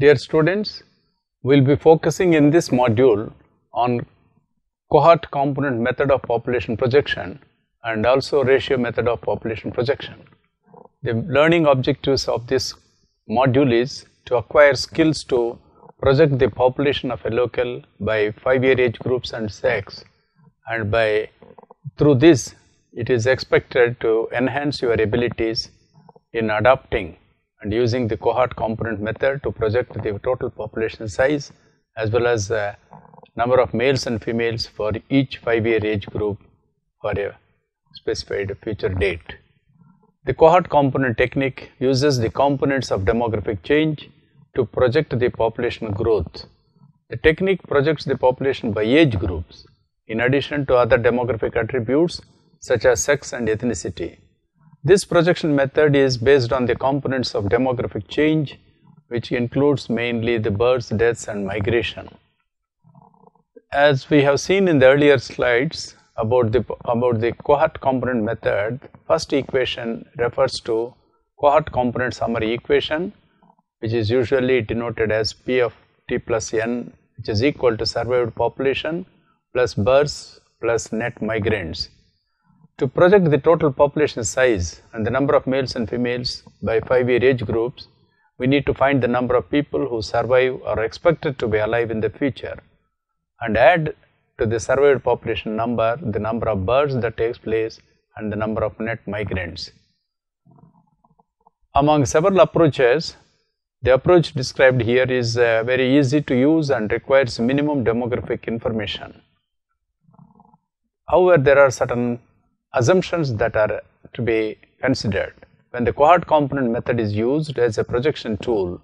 Dear students, we will be focusing in this module on cohort component method of population projection and also ratio method of population projection. The learning objectives of this module is to acquire skills to project the population of a local by 5 year age groups and sex and by through this it is expected to enhance your abilities in adapting and using the cohort component method to project the total population size as well as uh, number of males and females for each 5 year age group for a specified future date. The cohort component technique uses the components of demographic change to project the population growth. The technique projects the population by age groups in addition to other demographic attributes such as sex and ethnicity. This projection method is based on the components of demographic change which includes mainly the births, deaths and migration. As we have seen in the earlier slides about the about the cohort component method, first equation refers to cohort component summary equation which is usually denoted as P of t plus n which is equal to survived population plus births plus net migrants. To project the total population size and the number of males and females by 5 year age groups, we need to find the number of people who survive or are expected to be alive in the future and add to the surveyed population number the number of births that takes place and the number of net migrants. Among several approaches, the approach described here is uh, very easy to use and requires minimum demographic information. However, there are certain assumptions that are to be considered. When the cohort component method is used as a projection tool,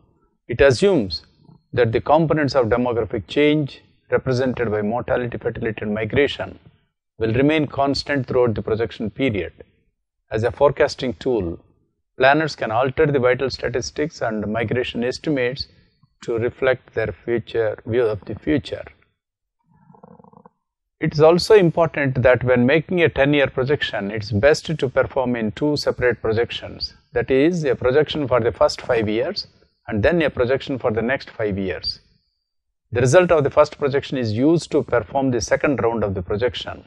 it assumes that the components of demographic change represented by mortality, fertility and migration will remain constant throughout the projection period. As a forecasting tool, planners can alter the vital statistics and migration estimates to reflect their future view of the future. It is also important that when making a 10 year projection, it is best to perform in two separate projections. That is a projection for the first 5 years and then a projection for the next 5 years. The result of the first projection is used to perform the second round of the projection.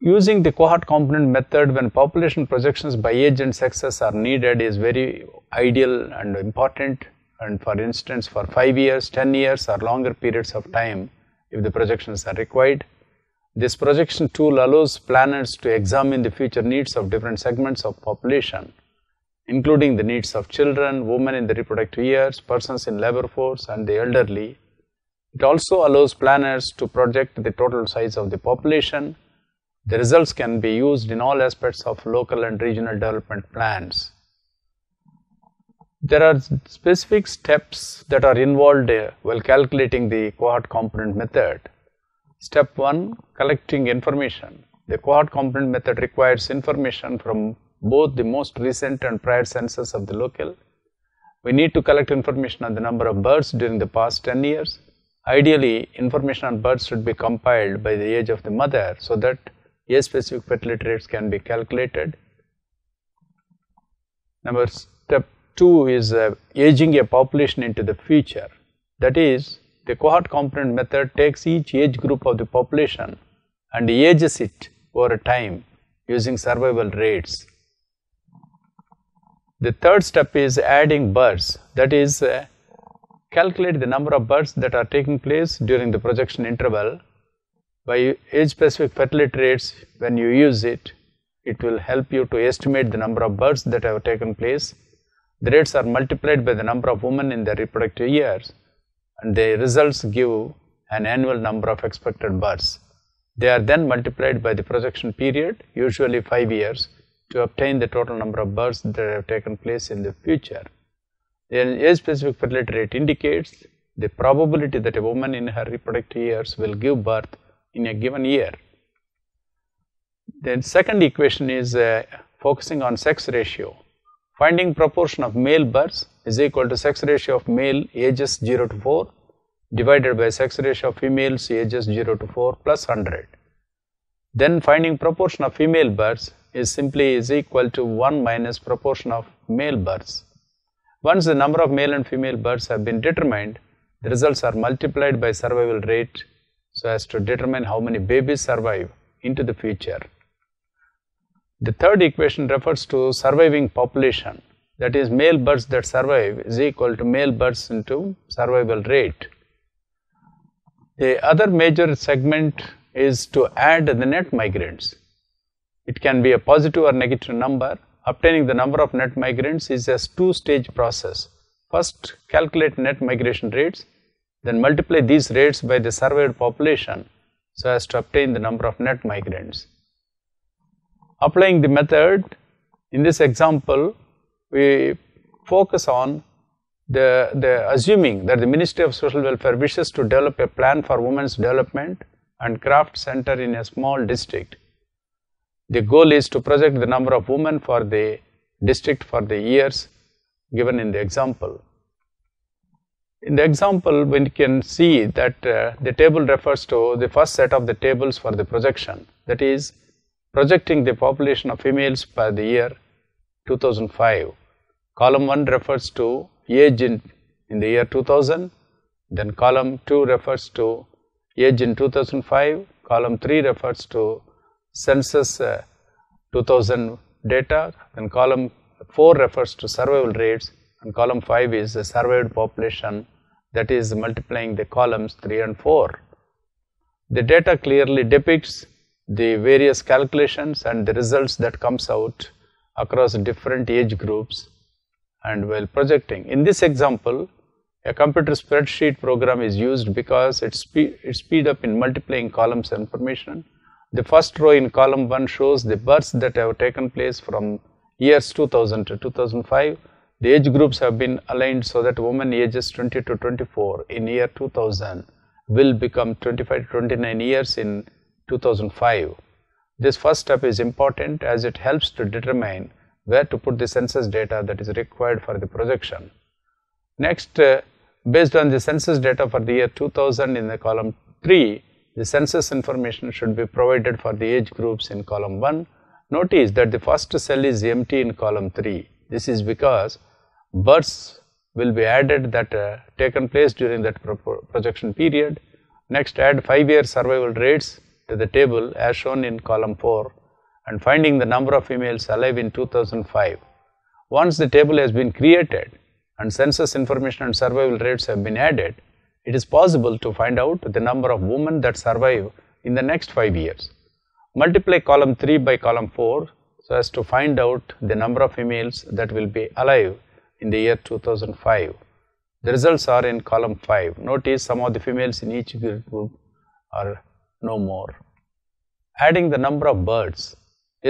Using the cohort component method when population projections by age and sexes are needed is very ideal and important and for instance for 5 years, 10 years or longer periods of time if the projections are required. This projection tool allows planners to examine the future needs of different segments of population including the needs of children, women in the reproductive years, persons in labor force and the elderly. It also allows planners to project the total size of the population. The results can be used in all aspects of local and regional development plans. There are specific steps that are involved uh, while calculating the cohort component method. Step 1 collecting information. The cohort component method requires information from both the most recent and prior census of the local. We need to collect information on the number of births during the past 10 years. Ideally, information on births should be compiled by the age of the mother so that age specific fertility rates can be calculated. Number step 2 is uh, aging a population into the future. That is, the cohort component method takes each age group of the population and ages it over time using survival rates. The third step is adding births that is uh, calculate the number of births that are taking place during the projection interval by age specific fertility rates when you use it it will help you to estimate the number of births that have taken place. The rates are multiplied by the number of women in their reproductive years and the results give an annual number of expected births. They are then multiplied by the projection period usually 5 years to obtain the total number of births that have taken place in the future. The age specific fertility rate indicates the probability that a woman in her reproductive years will give birth in a given year. The second equation is uh, focusing on sex ratio. Finding proportion of male births is equal to sex ratio of male ages 0 to 4 divided by sex ratio of females ages 0 to 4 plus 100. Then finding proportion of female births is simply is equal to 1 minus proportion of male births. Once the number of male and female birds have been determined, the results are multiplied by survival rate so as to determine how many babies survive into the future. The third equation refers to surviving population that is male birds that survive is equal to male birds into survival rate. The other major segment is to add the net migrants. It can be a positive or negative number. Obtaining the number of net migrants is a two stage process. First calculate net migration rates, then multiply these rates by the surveyed population so as to obtain the number of net migrants. Applying the method, in this example, we focus on the, the assuming that the Ministry of Social Welfare wishes to develop a plan for women's development and craft center in a small district. The goal is to project the number of women for the district for the years given in the example. In the example, we can see that uh, the table refers to the first set of the tables for the projection that is projecting the population of females by the year 2005. Column 1 refers to age in, in the year 2000, then column 2 refers to age in 2005, column 3 refers to census uh, 2000 data, then column 4 refers to survival rates. And column 5 is the surveyed population. That is multiplying the columns 3 and 4. The data clearly depicts the various calculations and the results that comes out across different age groups and while projecting. In this example, a computer spreadsheet program is used because it, speed, it speed up in multiplying columns information. The first row in column 1 shows the births that have taken place from years 2000 to 2005. The age groups have been aligned so that women ages 20 to 24 in year 2000 will become 25 to 29 years in 2005. This first step is important as it helps to determine where to put the census data that is required for the projection. Next, uh, based on the census data for the year 2000 in the column 3, the census information should be provided for the age groups in column 1. Notice that the first cell is empty in column 3. This is because births will be added that uh, taken place during that pro projection period. Next, add 5 year survival rates to the table as shown in column 4 and finding the number of females alive in 2005. Once the table has been created and census information and survival rates have been added, it is possible to find out the number of women that survive in the next 5 years. Multiply column 3 by column 4 so as to find out the number of females that will be alive in the year 2005. The results are in column 5. Notice some of the females in each group are no more. Adding the number of birds.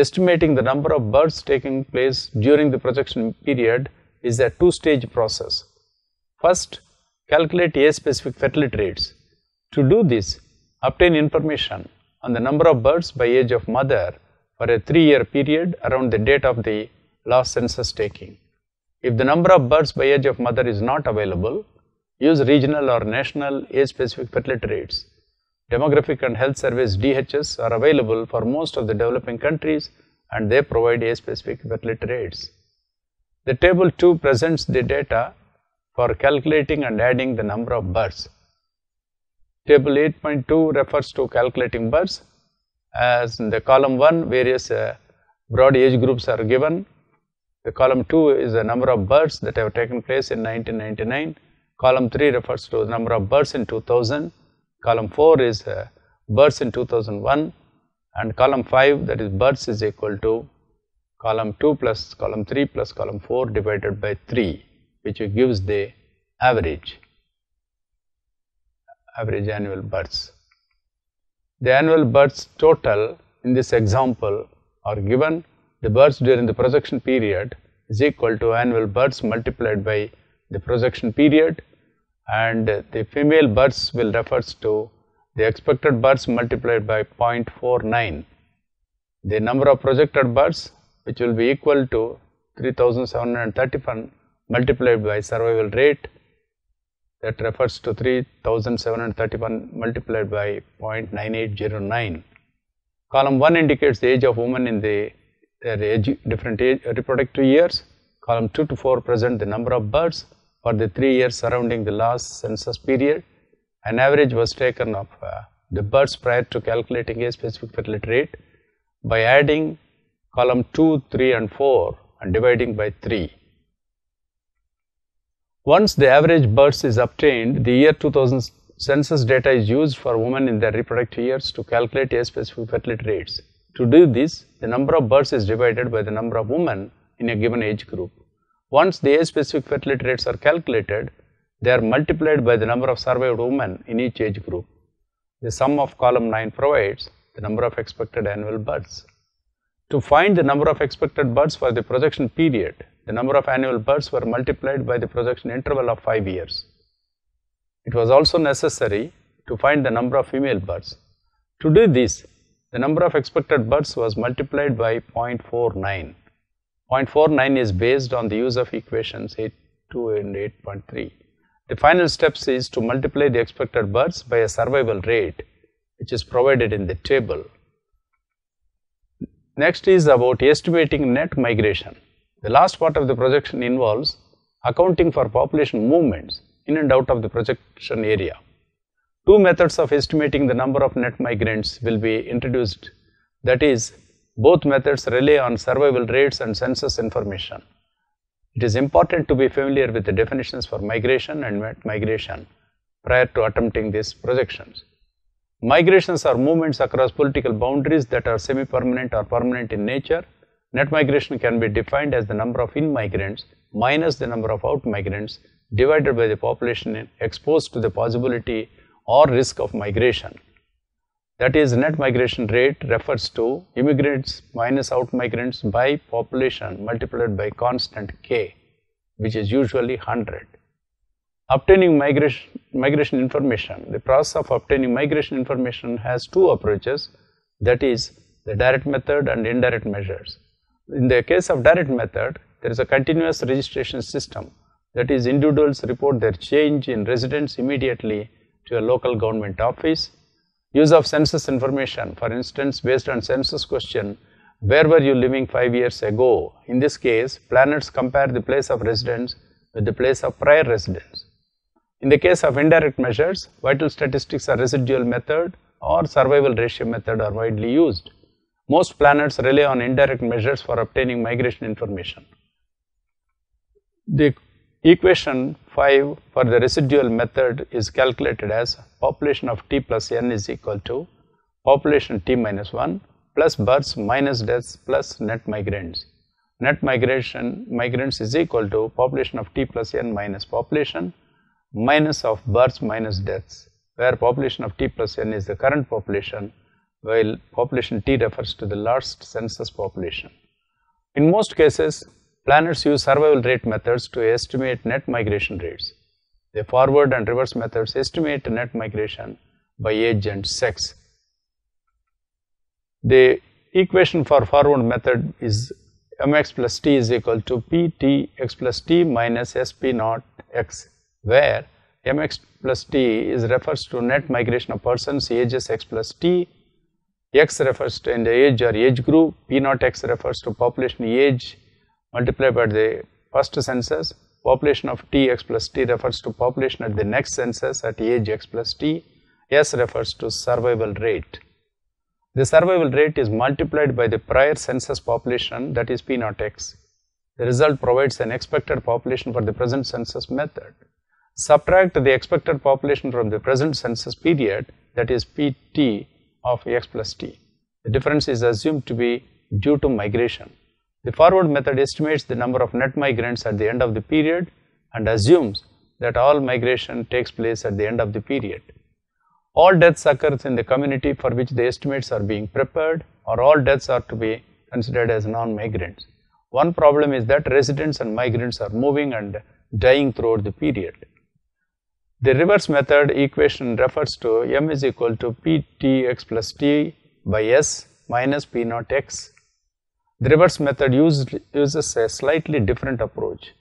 Estimating the number of birds taking place during the projection period is a two-stage process. First, calculate age-specific fertility rates. To do this, obtain information on the number of birds by age of mother for a three-year period around the date of the last census taking. If the number of birds by age of mother is not available, use regional or national age-specific fertility rates. Demographic and Health Service DHS are available for most of the developing countries and they provide age-specific fertility rates. The table 2 presents the data for calculating and adding the number of births. Table 8.2 refers to calculating births as in the column 1 various uh, broad age groups are given. The column 2 is the number of births that have taken place in 1999. Column 3 refers to the number of births in 2000 column 4 is uh, births in 2001 and column 5 that is births is equal to column 2 plus column 3 plus column 4 divided by 3 which gives the average average annual births. The annual births total in this example are given the births during the projection period is equal to annual births multiplied by the projection period and the female births will refers to the expected births multiplied by 0.49. The number of projected births which will be equal to 3731 multiplied by survival rate that refers to 3731 multiplied by 0.9809. Column 1 indicates the age of woman in the their age, different age, reproductive years. Column 2 to 4 present the number of birds for the three years surrounding the last census period. An average was taken of uh, the births prior to calculating a specific fertility rate by adding column 2, 3 and 4 and dividing by 3. Once the average births is obtained, the year 2000 census data is used for women in their reproductive years to calculate a specific fertility rates. To do this, the number of births is divided by the number of women in a given age group. Once the age specific fertility rates are calculated, they are multiplied by the number of survived women in each age group. The sum of column 9 provides the number of expected annual births. To find the number of expected births for the projection period, the number of annual births were multiplied by the projection interval of 5 years. It was also necessary to find the number of female births. To do this, the number of expected births was multiplied by 0.49. 0.49 is based on the use of equations 8.2 and 8.3. The final steps is to multiply the expected births by a survival rate which is provided in the table. Next is about estimating net migration. The last part of the projection involves accounting for population movements in and out of the projection area. Two methods of estimating the number of net migrants will be introduced. That is, both methods rely on survival rates and census information. It is important to be familiar with the definitions for migration and net migration prior to attempting these projections. Migrations are movements across political boundaries that are semi-permanent or permanent in nature. Net migration can be defined as the number of in-migrants minus the number of out-migrants divided by the population exposed to the possibility or risk of migration. That is net migration rate refers to immigrants minus out-migrants by population multiplied by constant k which is usually 100. Obtaining migration, migration information, the process of obtaining migration information has two approaches that is the direct method and indirect measures. In the case of direct method, there is a continuous registration system that is individuals report their change in residence immediately to a local government office. Use of census information, for instance, based on census question, where were you living 5 years ago? In this case, planners compare the place of residence with the place of prior residence. In the case of indirect measures, vital statistics or residual method or survival ratio method are widely used. Most planners rely on indirect measures for obtaining migration information. The equation 5 for the residual method is calculated as population of t plus n is equal to population t minus 1 plus births minus deaths plus net migrants. Net migration migrants is equal to population of t plus n minus population minus of births minus deaths, where population of t plus n is the current population, while population t refers to the last census population. In most cases, planners use survival rate methods to estimate net migration rates. The forward and reverse methods estimate net migration by age and sex. The equation for forward method is mx plus t is equal to pt x plus t minus sp naught x where mx plus t is refers to net migration of persons ages x plus t, x refers to in the age or age group, p naught x refers to population age multiplied by the first census, population of t x plus t refers to population at the next census at age x plus t, s refers to survival rate. The survival rate is multiplied by the prior census population that is p naught x. The result provides an expected population for the present census method. Subtract the expected population from the present census period that is Pt of x plus t. The difference is assumed to be due to migration. The forward method estimates the number of net migrants at the end of the period and assumes that all migration takes place at the end of the period. All deaths occurs in the community for which the estimates are being prepared or all deaths are to be considered as non-migrants. One problem is that residents and migrants are moving and dying throughout the period. The reverse method equation refers to m is equal to ptx plus t by s minus p naught x. The reverse method used, uses a slightly different approach.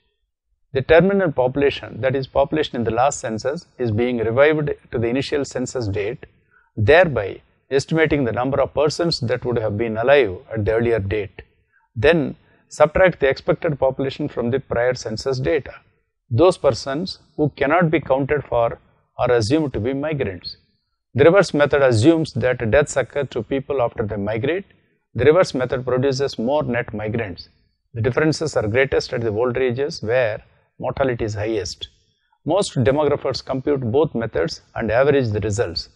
The terminal population that is population in the last census is being revived to the initial census date thereby estimating the number of persons that would have been alive at the earlier date. Then subtract the expected population from the prior census data. Those persons who cannot be counted for are assumed to be migrants. The reverse method assumes that deaths occur to people after they migrate. The reverse method produces more net migrants. The differences are greatest at the older ages where mortality is highest. Most demographers compute both methods and average the results.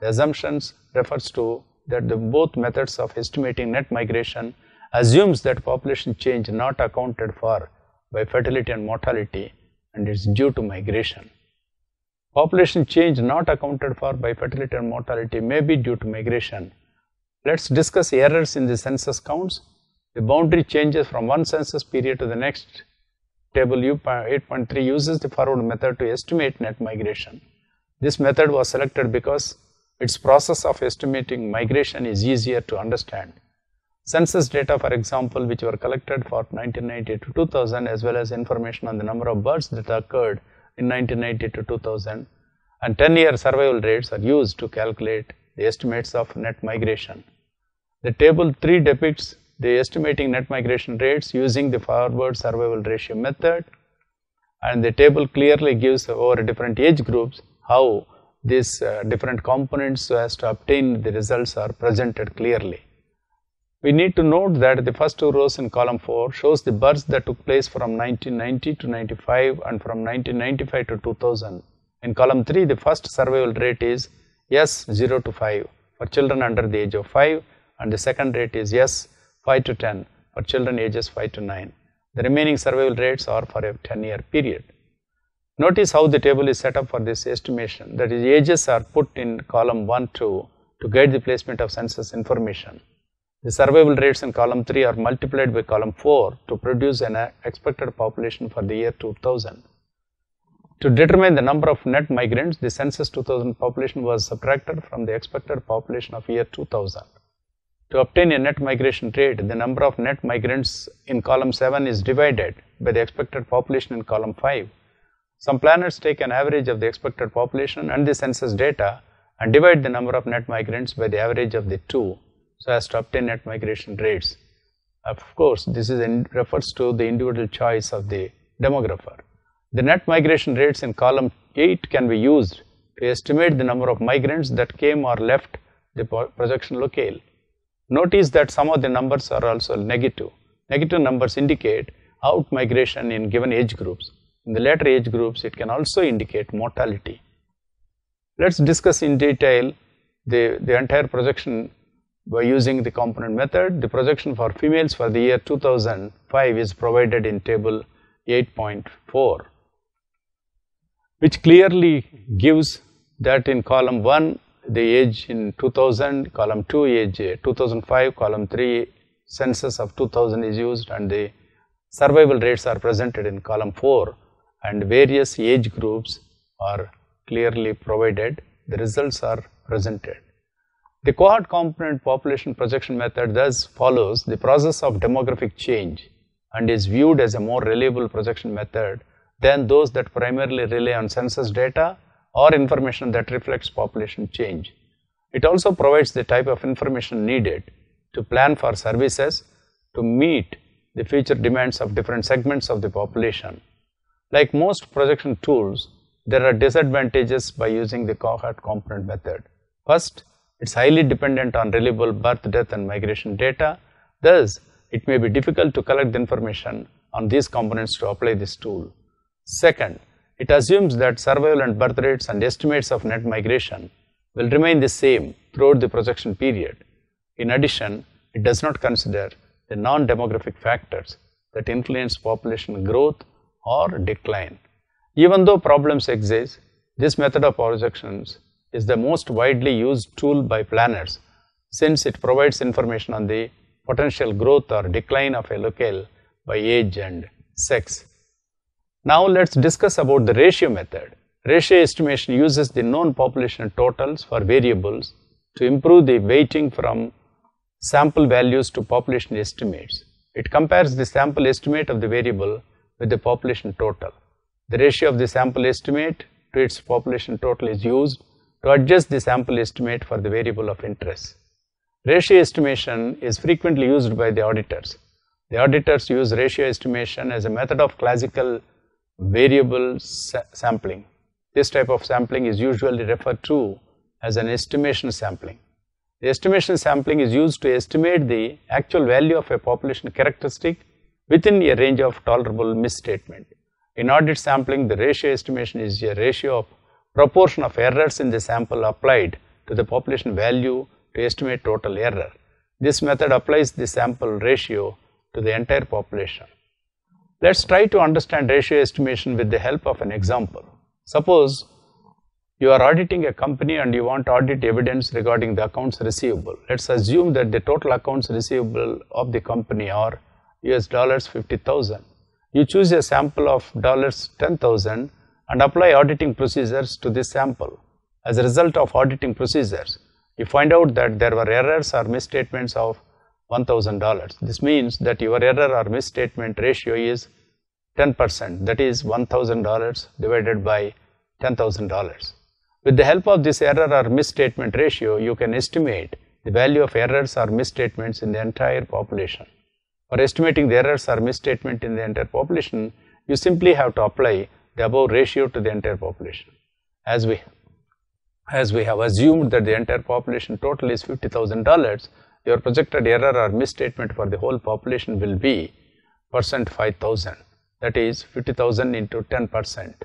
The assumptions refers to that the both methods of estimating net migration assumes that population change not accounted for by fertility and mortality and is due to migration. Population change not accounted for by fertility and mortality may be due to migration. Let's discuss errors in the census counts. The boundary changes from one census period to the next. Table U 8.3 uses the forward method to estimate net migration. This method was selected because its process of estimating migration is easier to understand. Census data, for example, which were collected for 1990 to 2000 as well as information on the number of births that occurred in 1990 to 2000 and 10 year survival rates are used to calculate the estimates of net migration. The table 3 depicts the estimating net migration rates using the forward survival ratio method and the table clearly gives over different age groups how these uh, different components so as to obtain the results are presented clearly. We need to note that the first two rows in column 4 shows the births that took place from 1990 to 95 and from 1995 to 2000. In column 3, the first survival rate is S 0 to 5 for children under the age of 5 and the second rate is S 5 to 10 for children ages 5 to 9. The remaining survival rates are for a 10 year period. Notice how the table is set up for this estimation that is ages are put in column 1 2 to guide the placement of census information. The survival rates in column 3 are multiplied by column 4 to produce an uh, expected population for the year 2000. To determine the number of net migrants, the census 2000 population was subtracted from the expected population of year 2000. To obtain a net migration rate, the number of net migrants in column 7 is divided by the expected population in column 5. Some planners take an average of the expected population and the census data and divide the number of net migrants by the average of the two so as to obtain net migration rates. Of course, this is in refers to the individual choice of the demographer. The net migration rates in column 8 can be used to estimate the number of migrants that came or left the projection locale. Notice that some of the numbers are also negative. Negative numbers indicate out migration in given age groups. In the later age groups, it can also indicate mortality. Let's discuss in detail the, the entire projection by using the component method. The projection for females for the year 2005 is provided in table 8.4, which clearly gives that in column 1 the age in 2000, column 2 age 2005, column 3 census of 2000 is used and the survival rates are presented in column 4 and various age groups are clearly provided, the results are presented. The cohort component population projection method thus follows the process of demographic change and is viewed as a more reliable projection method than those that primarily rely on census data or information that reflects population change. It also provides the type of information needed to plan for services to meet the future demands of different segments of the population. Like most projection tools, there are disadvantages by using the cohort component method. First, it is highly dependent on reliable birth, death and migration data. Thus, it may be difficult to collect the information on these components to apply this tool. Second, it assumes that survival and birth rates and estimates of net migration will remain the same throughout the projection period. In addition, it does not consider the non-demographic factors that influence population growth or decline. Even though problems exist, this method of projections is the most widely used tool by planners since it provides information on the potential growth or decline of a locale by age and sex. Now let's discuss about the ratio method. Ratio estimation uses the known population totals for variables to improve the weighting from sample values to population estimates. It compares the sample estimate of the variable with the population total. The ratio of the sample estimate to its population total is used to adjust the sample estimate for the variable of interest. Ratio estimation is frequently used by the auditors. The auditors use ratio estimation as a method of classical variable sa sampling. This type of sampling is usually referred to as an estimation sampling. The estimation sampling is used to estimate the actual value of a population characteristic within a range of tolerable misstatement. In audit sampling, the ratio estimation is a ratio of proportion of errors in the sample applied to the population value to estimate total error. This method applies the sample ratio to the entire population. Let us try to understand ratio estimation with the help of an example. Suppose you are auditing a company and you want audit evidence regarding the accounts receivable. Let us assume that the total accounts receivable of the company are US dollars 50,000. You choose a sample of dollars 10,000 and apply auditing procedures to this sample. As a result of auditing procedures, you find out that there were errors or misstatements of $1000. This means that your error or misstatement ratio is 10% that is $1000 divided by $10,000. With the help of this error or misstatement ratio, you can estimate the value of errors or misstatements in the entire population. For estimating the errors or misstatement in the entire population, you simply have to apply the above ratio to the entire population. As we, as we have assumed that the entire population total is $50,000, your projected error or misstatement for the whole population will be percent 5000 that is 50,000 into 10 percent.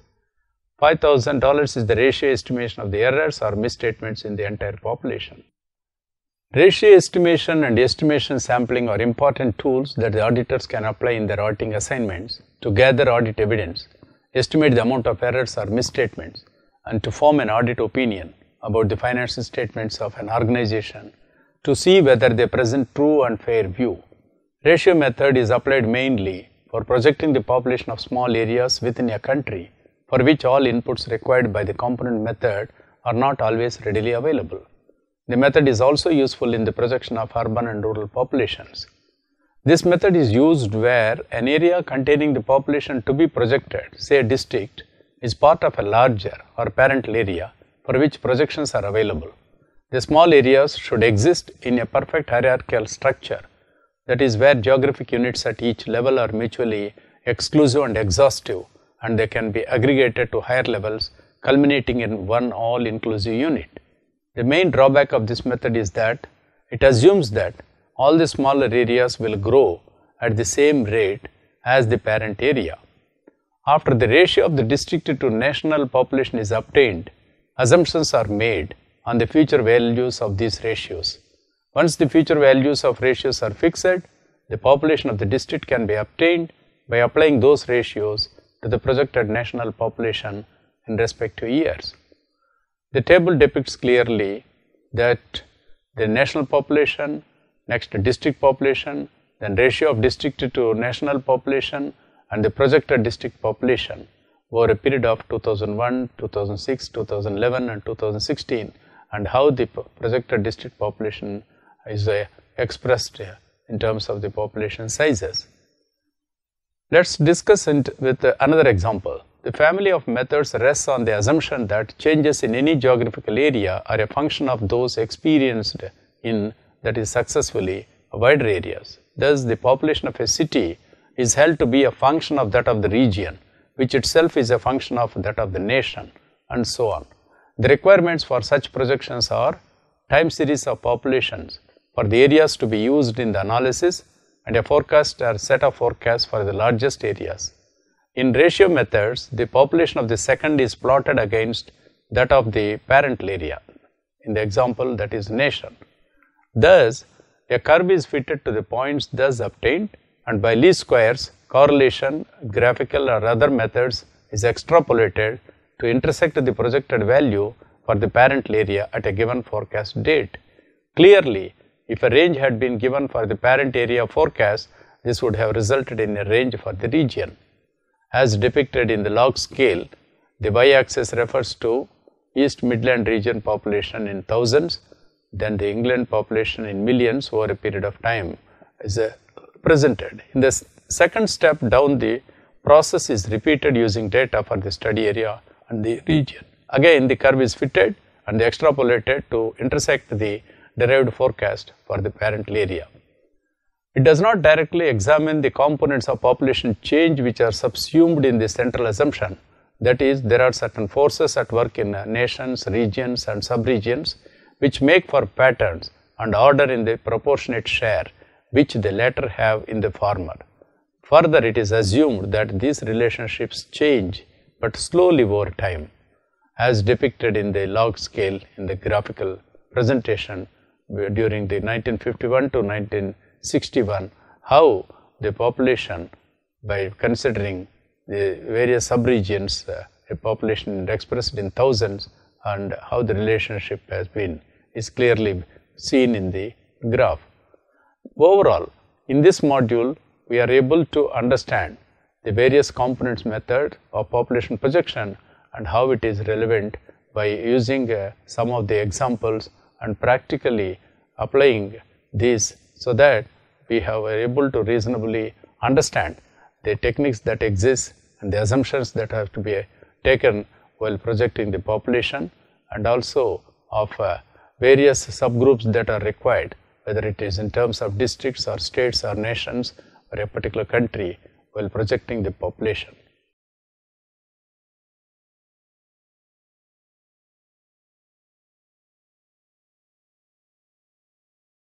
$5,000 is the ratio estimation of the errors or misstatements in the entire population. Ratio estimation and estimation sampling are important tools that the auditors can apply in their auditing assignments to gather audit evidence, estimate the amount of errors or misstatements, and to form an audit opinion about the financial statements of an organization to see whether they present true and fair view. Ratio method is applied mainly for projecting the population of small areas within a country for which all inputs required by the component method are not always readily available. The method is also useful in the projection of urban and rural populations. This method is used where an area containing the population to be projected, say a district, is part of a larger or parental area for which projections are available. The small areas should exist in a perfect hierarchical structure that is where geographic units at each level are mutually exclusive and exhaustive and they can be aggregated to higher levels culminating in one all-inclusive unit. The main drawback of this method is that it assumes that all the smaller areas will grow at the same rate as the parent area. After the ratio of the district to national population is obtained, assumptions are made on the future values of these ratios. Once the future values of ratios are fixed, the population of the district can be obtained by applying those ratios to the projected national population in respective years. The table depicts clearly that the national population, next district population, then ratio of district to national population and the projected district population over a period of 2001, 2006, 2011 and 2016 and how the projected district population is uh, expressed uh, in terms of the population sizes. Let us discuss it with another example. The family of methods rests on the assumption that changes in any geographical area are a function of those experienced in that is successfully wider areas. Thus, the population of a city is held to be a function of that of the region, which itself is a function of that of the nation and so on. The requirements for such projections are time series of populations for the areas to be used in the analysis and a forecast or set of forecasts for the largest areas. In ratio methods, the population of the second is plotted against that of the parental area, in the example that is nation. Thus, a curve is fitted to the points thus obtained and by least squares, correlation, graphical or other methods is extrapolated to intersect the projected value for the parental area at a given forecast date. Clearly, if a range had been given for the parent area forecast, this would have resulted in a range for the region. As depicted in the log scale, the y-axis refers to East Midland region population in thousands, then the England population in millions over a period of time is uh, presented. In the second step down, the process is repeated using data for the study area and the region. Again, the curve is fitted and extrapolated to intersect the derived forecast for the parental area. It does not directly examine the components of population change which are subsumed in the central assumption. That is, there are certain forces at work in nations, regions and subregions which make for patterns and order in the proportionate share which the latter have in the former. Further, it is assumed that these relationships change but slowly over time as depicted in the log scale in the graphical presentation during the 1951 to 1961 how the population by considering the various subregions uh, a population expressed in thousands and how the relationship has been is clearly seen in the graph. Overall, in this module, we are able to understand the various components method of population projection and how it is relevant by using uh, some of the examples and practically applying these so that we have able to reasonably understand the techniques that exist and the assumptions that have to be taken while projecting the population and also of uh, various subgroups that are required whether it is in terms of districts or states or nations or a particular country while projecting the population.